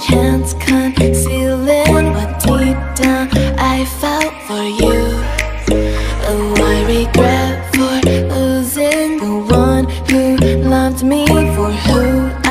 Chance concealing what deep down I felt for you. Oh, I regret for losing the one who loved me for who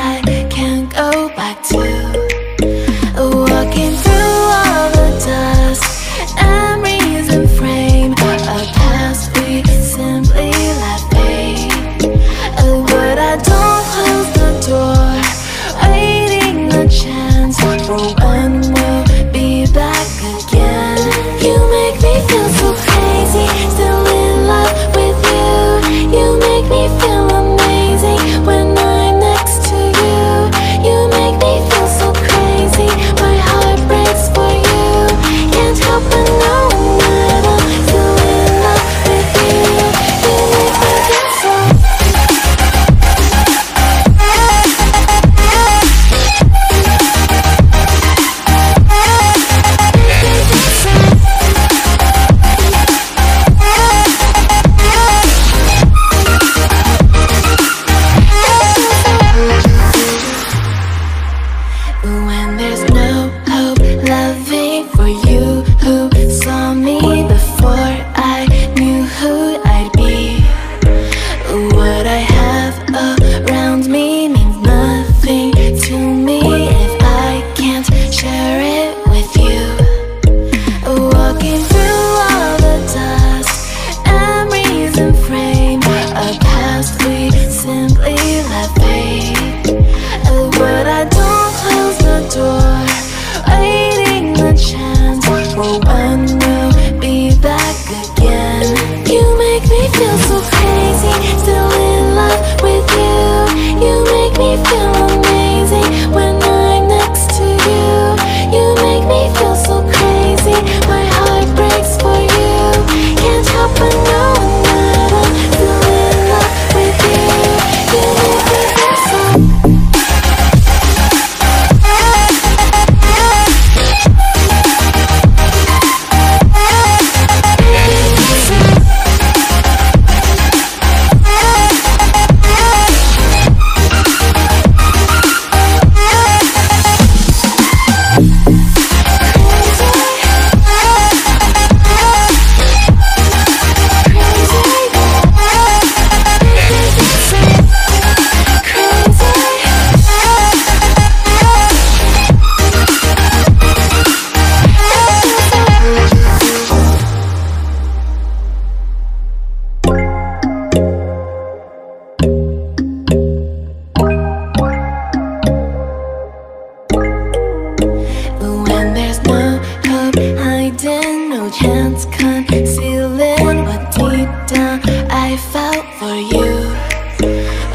pirate hands concealing what deep down I felt for you.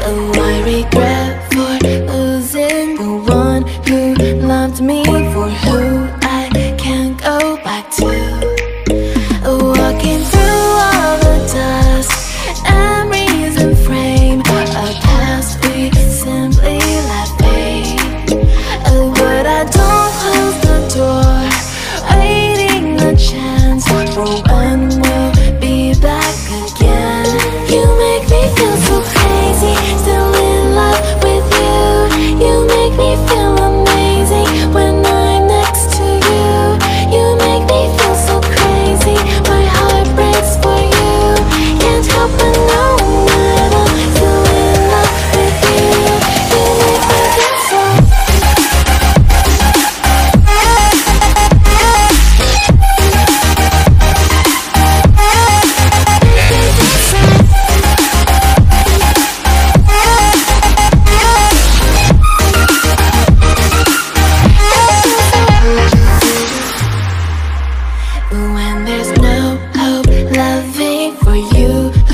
Oh, I regret for losing the one who loved me.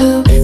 who